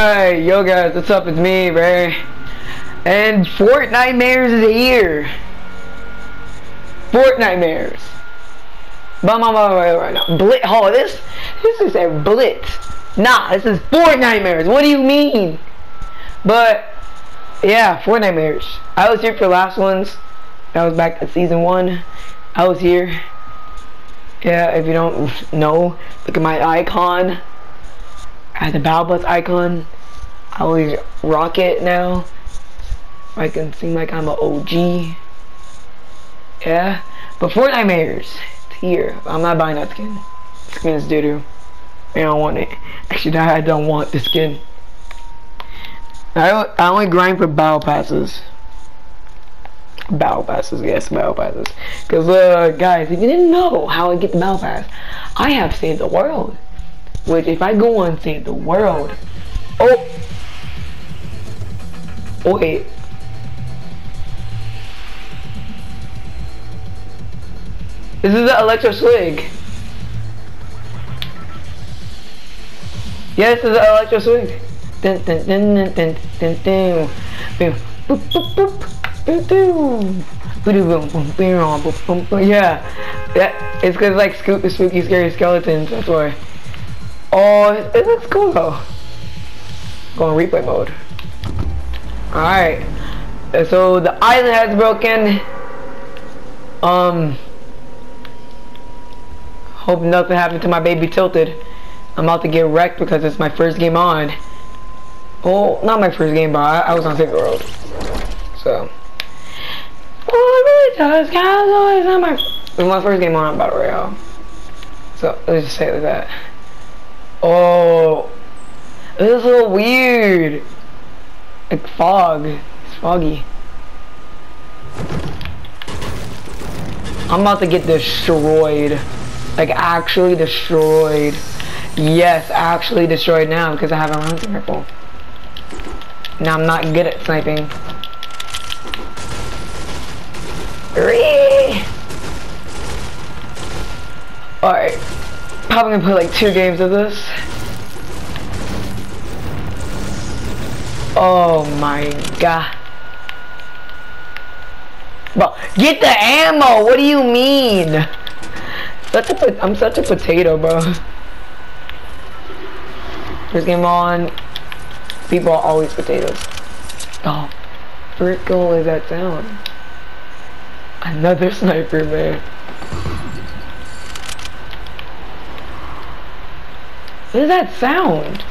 Yo guys, what's up? It's me, Ray. And Fortnitemares is here. Fortnitemares. Bum, bum, bum, right now. Blitz. Oh, this, this is a blitz. Nah, this is Fortnitemares. What do you mean? But, yeah, Fortnitemares. I was here for last ones. I was back at season one. I was here. Yeah, if you don't know, look at my icon. I have the Battle icon. I always rock it now. I can seem like I'm an OG. Yeah. But Fortnitemares, it's here. I'm not buying that skin. Skin is doo-doo. I don't want it. Actually, I don't want the skin. I, I only grind for battle passes. Battle passes, yes, battle passes. Because, uh, guys, if you didn't know how I get the battle pass, I have saved the world. Which, if I go on Save the World... Oh! Oh wait. This is the Electro Swing. Yes, this is the Electro Swing. Dun dun dun dun dun dun dun. Boop boop boop. Yeah. That it's cause like spooky scary skeletons, that's why. Oh, it, looks cool though. Go Going replay mode. Alright. So the island has broken. Um. Hope nothing happened to my baby tilted. I'm about to get wrecked because it's my first game on. Oh, not my first game, but I, I was on the World. So. Oh, really does, my. It my first game on Battle Royale. So let's just say it like that. Oh, this is a little weird. Like fog. It's foggy. I'm about to get destroyed. Like actually destroyed. Yes, actually destroyed now because I have a round rifle. Now I'm not good at sniping. Alright. Probably gonna play like two games of this. Oh my god. Bro, get the ammo! What do you mean? Such a, I'm such a potato, bro. First game on. People are always potatoes. Oh, frick is that sound? Another sniper, man. What is that sound?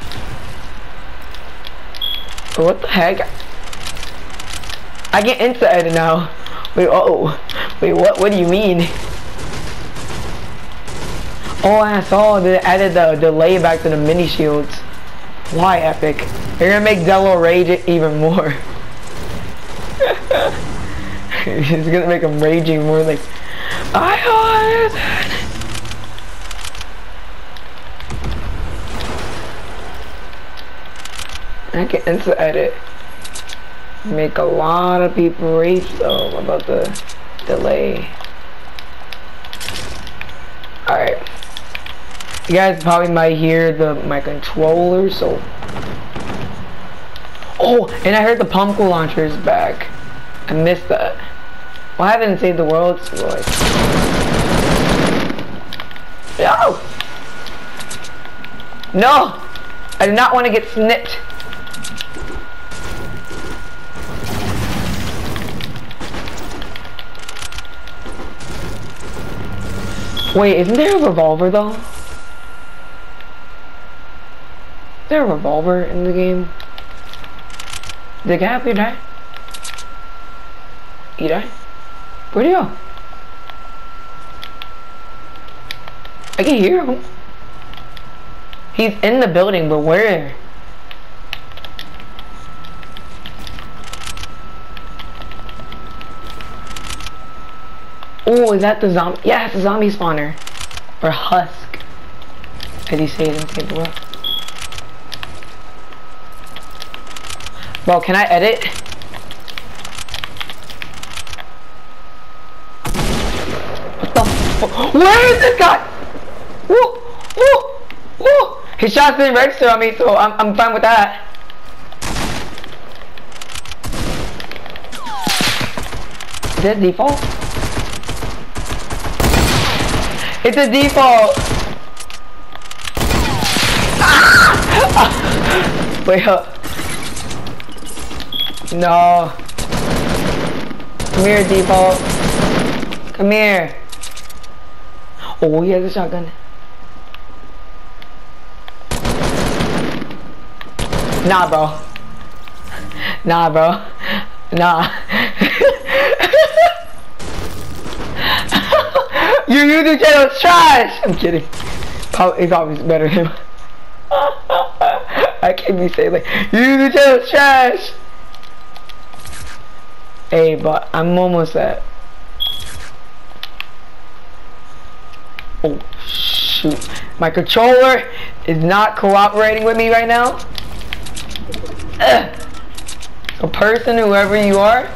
What the heck? I get inside now. Wait, oh. Wait, what What do you mean? Oh, I saw they added the delay back to the mini shields. Why, Epic? You're gonna make Delo rage it even more. He's gonna make him raging more like, I want it. I can insert edit. Make a lot of people rage though about the delay. Alright. You guys probably might hear the my controller, so Oh, and I heard the pumpkin launcher is back. I missed that. Well, I haven't saved the world, so like No! No! I do not want to get snipped. Wait, isn't there a revolver though? Is there a revolver in the game? Did here die? He died? Where'd he go? I can hear him. He's in the building, but where? Oh, is that the zombie? Yeah, it's a zombie spawner. Or husk. As you say it in Table Up. Bro, can I edit? What the fuck? Where is this guy? Woo! Woo! Woo! His shots didn't register on me, so I'm, I'm fine with that. Is that default? It's a default! Ah! Wait up. No. Come here, default. Come here. Oh, he has a shotgun. Nah, bro. Nah, bro. Nah. Your YouTube channel is trash! I'm kidding. It's obviously better him. I can't be saying like, your YouTube channel is trash! Hey, but I'm almost at. Oh, shoot. My controller is not cooperating with me right now. Ugh. A person, whoever you are.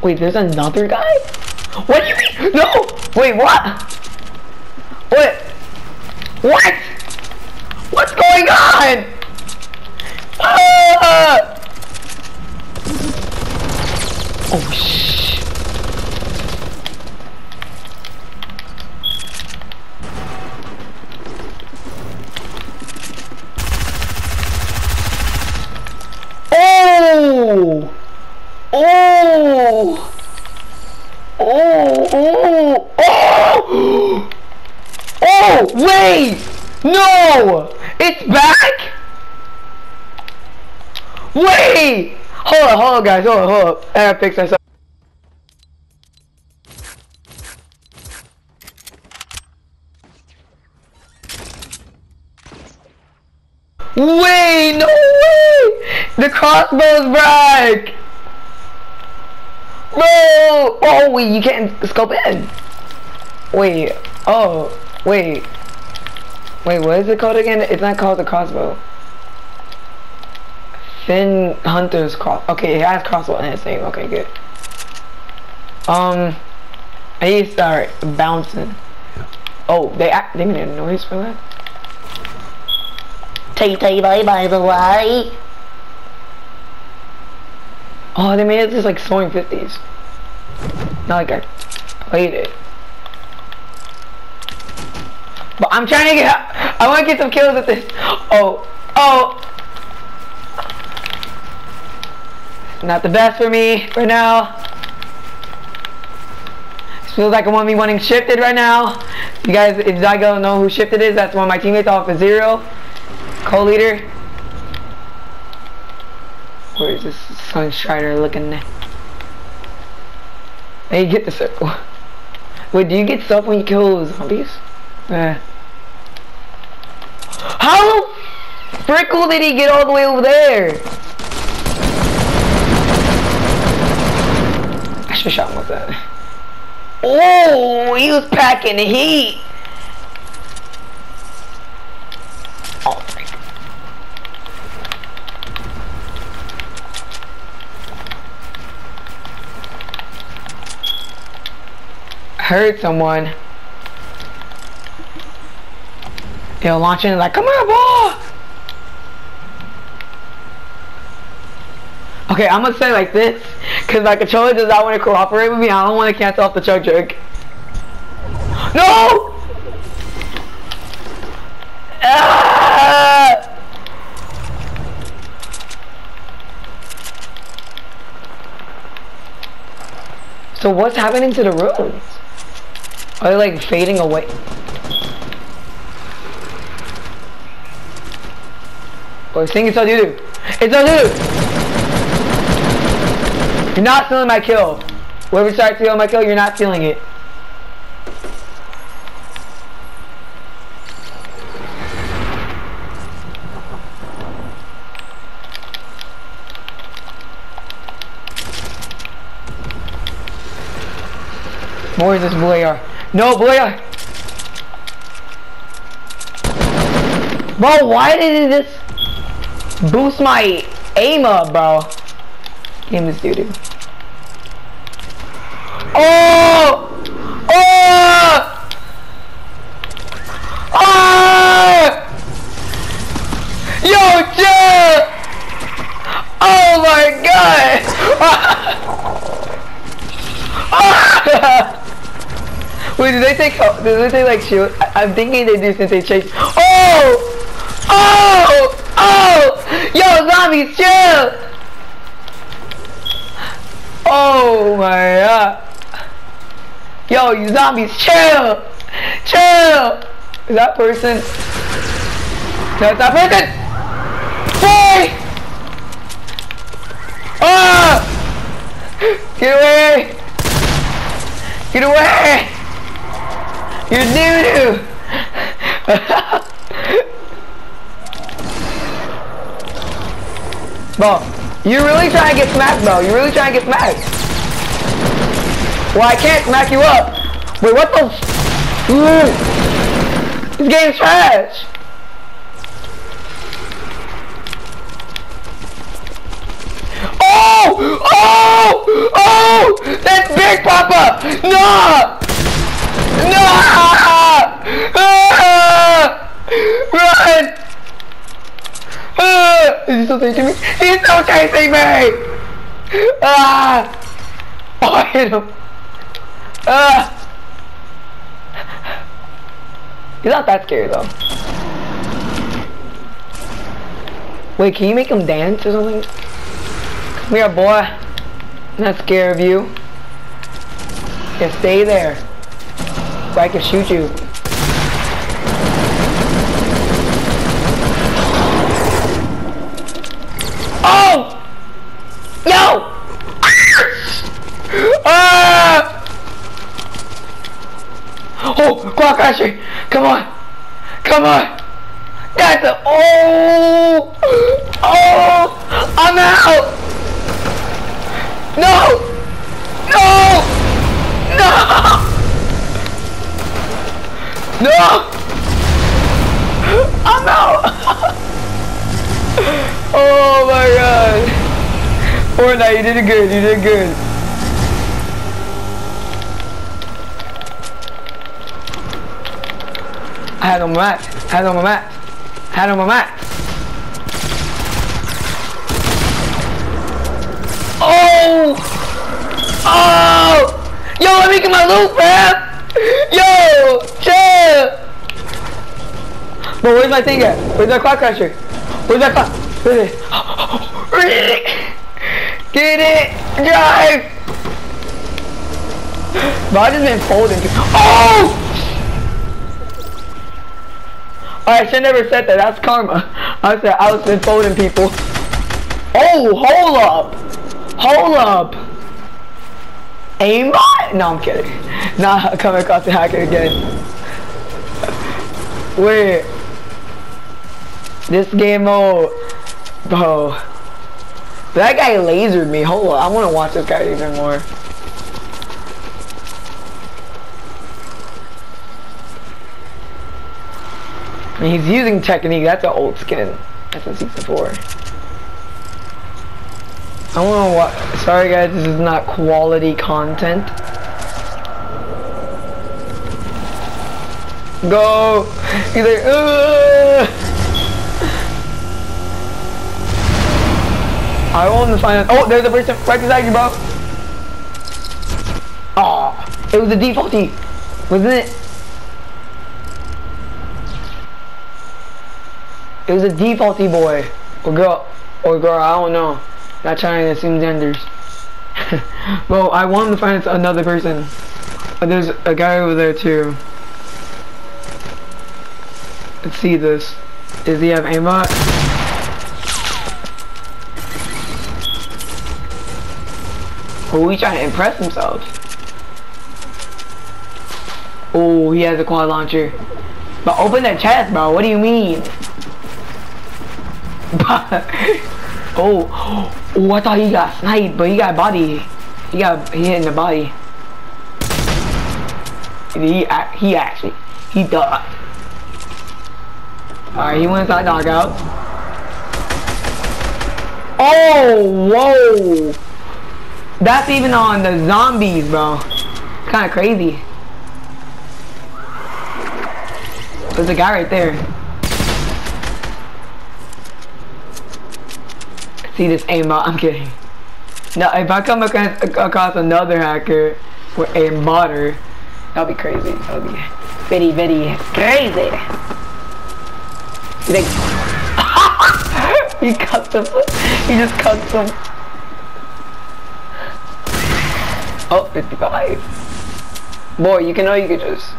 Wait, there's another guy? What do you mean? No! Wait, what? What? What? What's going on? Uh! Oh, shh. Oh! Oh! Oh! Oh! Oh! Oh! Wait! No! It's back? Wait! Guys. Hold on, hold on. I gotta fix myself. Wait, no way! The crossbow's back! Bro! Oh, wait, you can't scope in. Wait, oh, wait. Wait, what is it called again? It's not called the crossbow. Fiend Hunter's cross. Okay, it has crossbow in its name. Okay, good. Um, I need to start bouncing. Oh, they act. They made a noise for that. Tay Tay Bye by the way. Oh, they made it just like soaring 50s. Not like I played it. But I'm trying to get. I want to get some kills with this. Oh, oh. Not the best for me right now. Feels like a 1v1ing shifted right now. You guys, if Zygo don't know who shifted is, that's one of my teammates off of Zero. Co-leader. Where is this Sunstrider looking? Hey, get the circle. Wait, do you get stuff when you kill zombies? Eh. How frickle did he get all the way over there? I should shot him with that. Oh, he was packing the heat. Oh, freak. Heard someone. Yo, launching like, come here, boy. Okay, I'm gonna say like this, cause my controller does not want to cooperate with me. I don't want to cancel off the chug jug. No! Ah! So what's happening to the rooms? Are they like fading away? Oh, I think it's on YouTube. It's on YouTube! You're not feeling my kill. Whoever starts stealing my kill, you're not feeling it. More is this blue uh, AR. No, blue uh. AR! Bro, why did just boost my aim up, bro? team is doo-doo. Oh! Oh! Oh! Yo, Jeff! Oh my god! Wait, did they take? Oh, did they take like shield? I am thinking they do since they changed. Oh! Oh! Oh! Yo, zombies chill! Oh my god! Yo, you zombies, chill! Chill! Is that person? That's that person! Boy! Ah! Get away! Get away! You're doo doo! bro, you're really trying to get smacked, bro. You're really trying to get smacked. Well, I can't smack you up. Wait, what the? Ooh. This game's trash. Oh! Oh! Oh! That's Big Papa! No! No! Run! Ah! Is he still chasing me? He's still chasing me! Ah! Oh, I hit him. Ah! He's not that scary though. Wait, can you make him dance or something? Come here, boy. I'm not scared of you. Just stay there. So I can shoot you. Oh! No! ah! Oh, Quadcrasher! Come on! Come on! That's a oh! Oh! I'm out! No! No! No! No! I'm out! oh my god! Fortnite, you did good, you did good. Had on my. I had on my. I had on my mat. Oh! Oh! Yo, let me get my loot, man! Yo! Chill! But where's my thing at? Where's that clock crusher? Where's that clock? Where's it? Get it! Drive! But I just been folding. Oh! I should never said that. That's karma. I said I was been folding people. Oh, hold up. Hold up. Aimbot? No, I'm kidding. Not coming across the hacker again. Wait. This game mode. Bro. That guy lasered me. Hold on. I want to watch this guy even more. He's using technique. That's an old skin. That's in season four. I want to watch. Sorry guys, this is not quality content. Go! He's like, Ugh! I want to find. Oh, there's a person right beside you, bro. Oh, it was a defaulty, wasn't it? It was a defaulty boy. Or girl. Or girl, I don't know. Not trying to assume genders. well, I want to find another person. But there's a guy over there too. Let's see this. Does he have aimbot? Oh, he's trying to impress himself. Oh, he has a quad launcher. But open that chest, bro. What do you mean? oh, oh, I thought he got sniped, but he got body. He got he hit in the body. He he actually he died. All right, he went inside doghouse. Oh, whoa! That's even on the zombies, bro. Kind of crazy. There's a guy right there. See this aimbot. I'm kidding. Now, if I come across, across another hacker with a aimbotter, That'll be crazy. That'll be very, very crazy. You he cut them. He just cut them. Oh, 55. Boy, you can know you could just.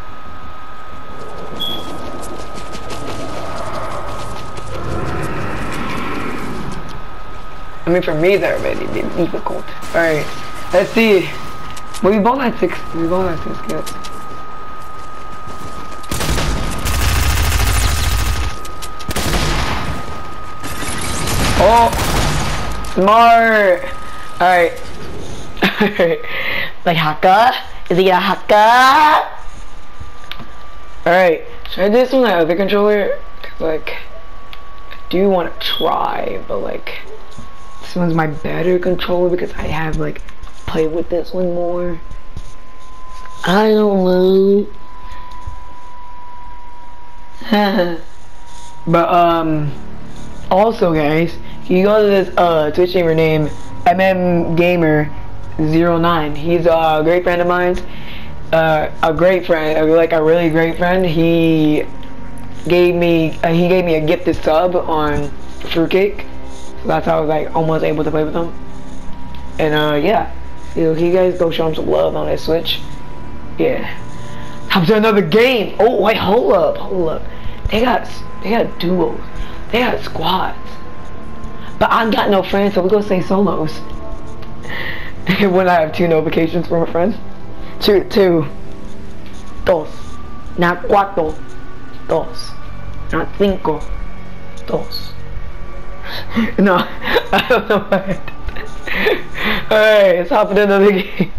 I mean, for me, that already been difficult. Alright, let's see. We both had six. We both had six kills. Oh, smart. Alright. like Haka? Is he a Haka? Alright, should I do this with the other controller? Like, I do want to try, but like, this one's my better controller because I have like played with this one more. I don't know. but um, also guys, you go to this uh Twitch streamer named MM Gamer 09. He's a great friend of mine. Uh, a great friend, like a really great friend. He gave me uh, he gave me a gifted sub on Fruitcake. That's how I was like almost able to play with him. And uh, yeah, you know, you guys go show him some love on that Twitch. Yeah. Time to another game. Oh wait, hold up, hold up. They got they got duos. They got squads. But I got no friends, so we're gonna say solos. when I have two notifications from a friend. Two, two. Dos. Not cuatro. Dos. Not cinco. Dos. No, I don't know why I did that. Alright, let's hop into another game.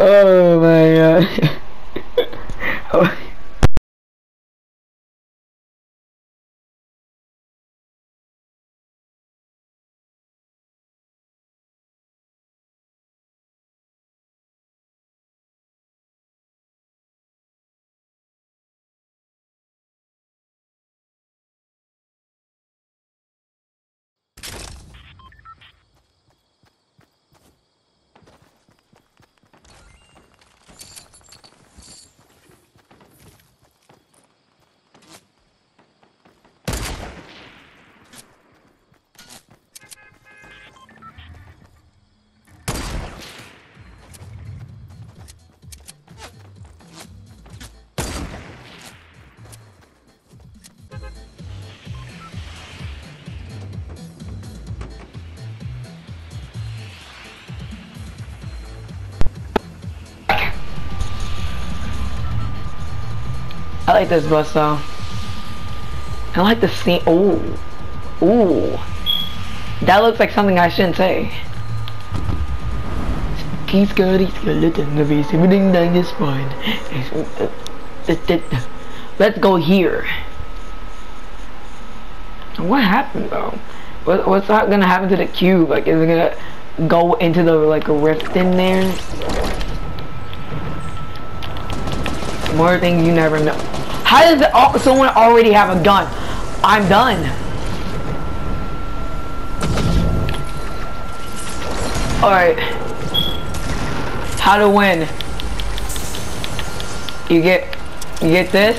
Oh my god. like this bus though. I like the scene. Ooh. Ooh. That looks like something I shouldn't say. Fine. Uh, let's go here. What happened though? What, what's not gonna happen to the cube? Like, is it gonna go into the like rift in there? More things you never know. How does it, oh, someone already have a gun? I'm done. Alright. How to win. You get you get this.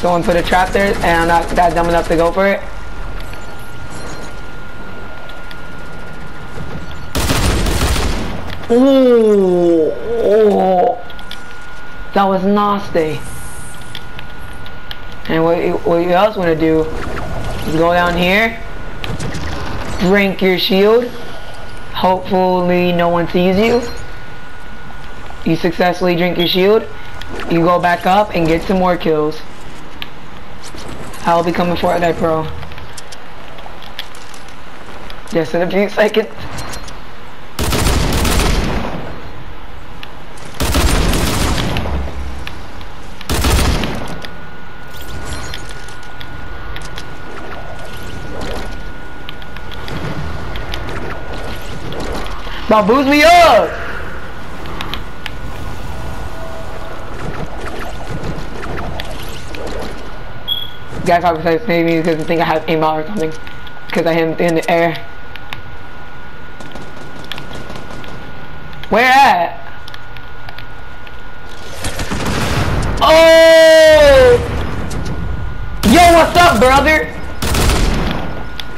Someone put a trap there and I'm not that dumb enough to go for it. Ooh, oh. That was nasty. And what you, what you else want to do is go down here, drink your shield. Hopefully no one sees you. You successfully drink your shield. You go back up and get some more kills. I'll become a Fortnite pro. Just in a few seconds. Now boost me up! Guys probably says maybe because they think I have aim or something. Because I am in the air. Where at? Oh! Yo, what's up, brother?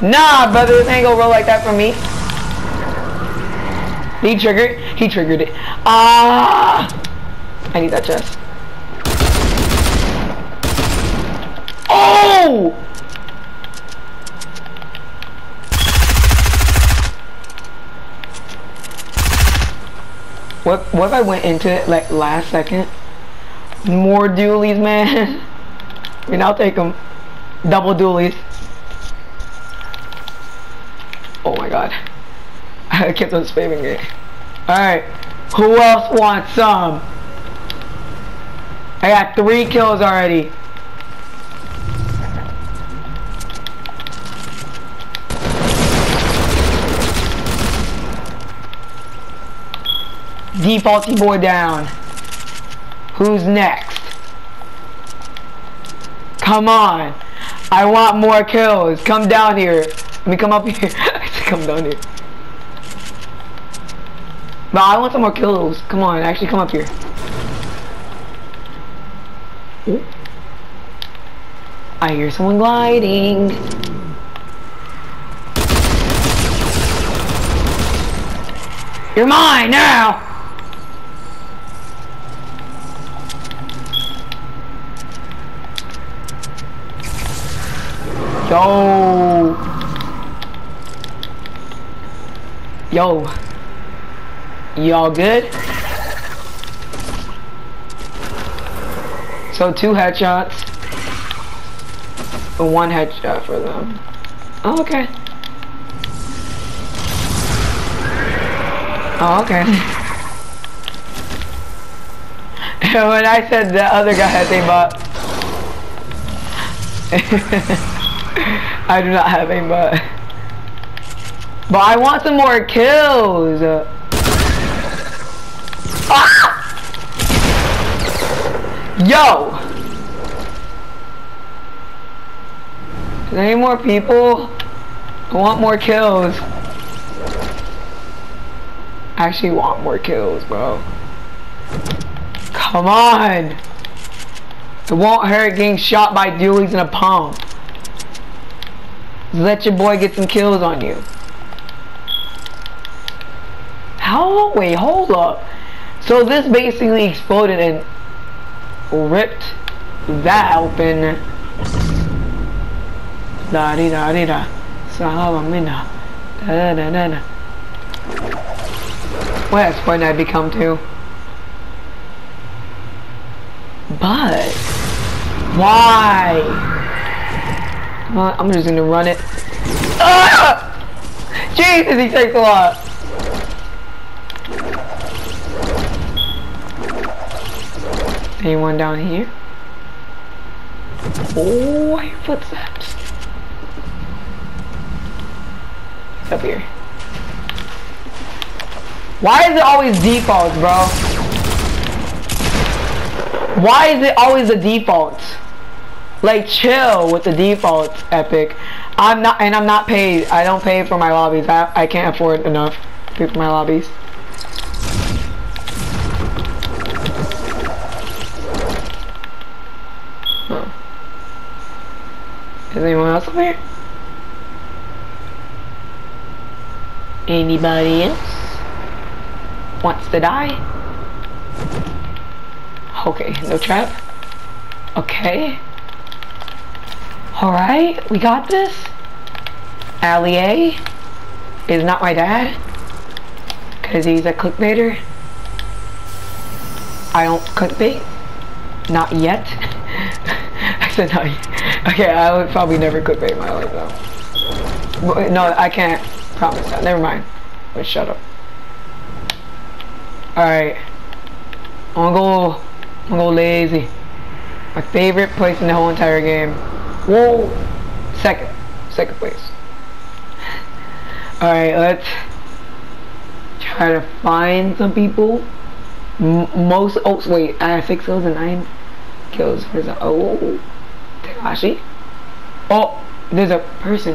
Nah, brother, this ain't gonna roll like that for me. He triggered. He triggered it. Ah! I need that chest. Oh! What, what if I went into it like last second? More dualies, man. I mean, I'll take them. Double dualies. Oh my god. I kept on spamming it. Alright. Who else wants some? I got three kills already. Defaulty boy down. Who's next? Come on. I want more kills. Come down here. Let me come up here. come down here. But I want some more kills. Come on, actually come up here. Ooh. I hear someone gliding. You're mine now! Yo. Yo. Y'all good? So two headshots. One headshot for them. Oh, okay. Oh, okay. when I said the other guy had aimbot. I do not have a aimbot. But I want some more kills. Ah! Yo! Is there any more people? I want more kills. I actually want more kills, bro. Come on! It won't hurt getting shot by dualies in a pump. Let your boy get some kills on you. How? Wait, hold up. So this basically exploded and ripped that open. Da di da di da. Salamina. Da da da da. What has I become to? But why? Uh, I'm just gonna run it. Ah! Jesus, he takes a lot. Anyone down here? Oh, I hear footsteps. Up here. Why is it always defaults, bro? Why is it always the defaults? Like chill with the defaults, Epic. I'm not, and I'm not paid. I don't pay for my lobbies. I, I can't afford enough to pay for my lobbies. Is anyone else up here? Anybody else wants to die? Okay, no trap. Okay. Alright, we got this. Ali is not my dad. Because he's a clickbaiter. I don't clickbait. Not yet. I said not yet. Okay, I would probably never clickbait my life though. No, I can't promise that. Never mind. Wait, shut up. Alright. I'm gonna go I'm gonna go lazy. My favorite place in the whole entire game. Whoa! Second. Second place. Alright, let's try to find some people. M most, oh, wait, I have six kills and nine kills. for that? Oh, Takashi. Oh, there's a person.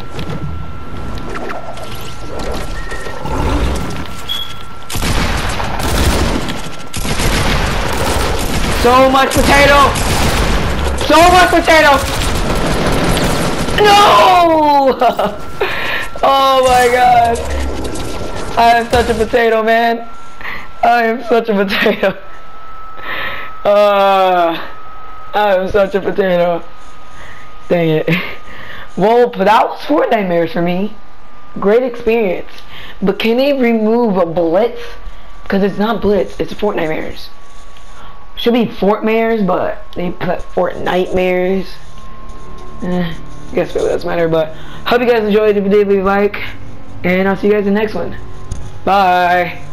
So much potato! So much potato! No! oh my god. I am such a potato, man. I am such a potato. Uh, I am such a potato. Dang it. Well, that was Fort Nightmares for me. Great experience. But can they remove a Blitz? Because it's not Blitz, it's Fort Nightmares. Should be Fort Mares, but they put Fort Nightmares. Eh, I guess it doesn't matter, but hope you guys enjoyed. If you did, leave a like. And I'll see you guys in the next one. Bye.